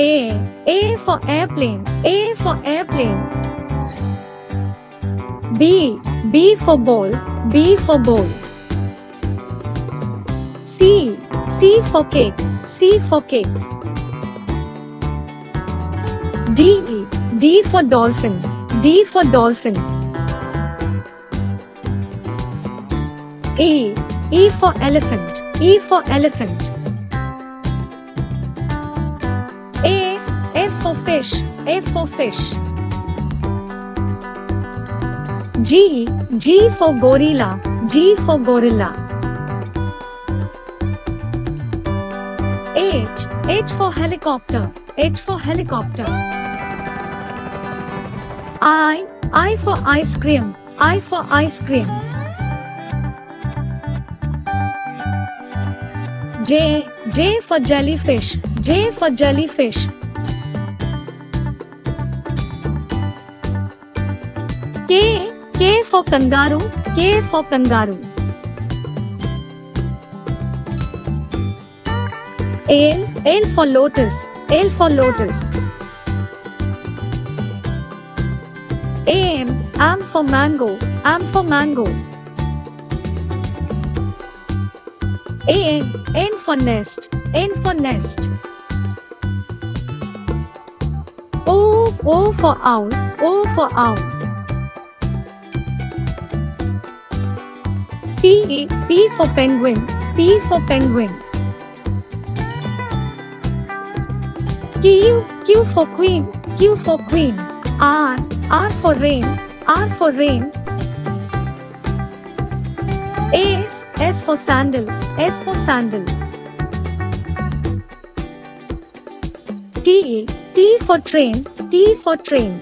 A. A for airplane. A for airplane. B. B for ball. B for ball. C. C for cake. C for cake. D. D for dolphin. D for dolphin. E. E for elephant. E for elephant. F, for fish, F for fish. G, G for gorilla, G for gorilla. H, H for helicopter, H for helicopter. I, I for ice cream, I for ice cream. J, J for jellyfish, J for jellyfish. K, K for kangaroo, K for kangaroo. L, L for lotus, L for lotus. M, M for mango, M for mango. N, N for nest, N for nest. O, O for owl, O for owl. P, P for penguin, P for penguin. Q, Q for queen, Q for queen. R, R for rain, R for rain. S, S for sandal, S for sandal. T, T for train, T for train.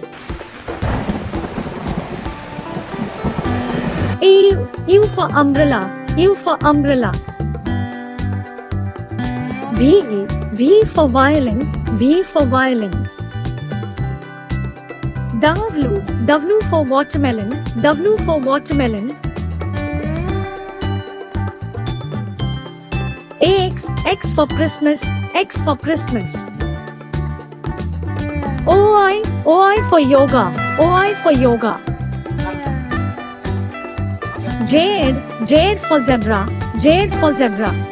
U for umbrella, U for umbrella. V for violin, B for violin. W, W for watermelon, W for watermelon. X, X for Christmas, X for Christmas. OI, OI for yoga, OI for yoga. Jade, Jade for zebra, Jade for zebra.